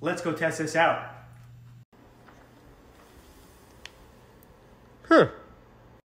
Let's go test this out. Huh.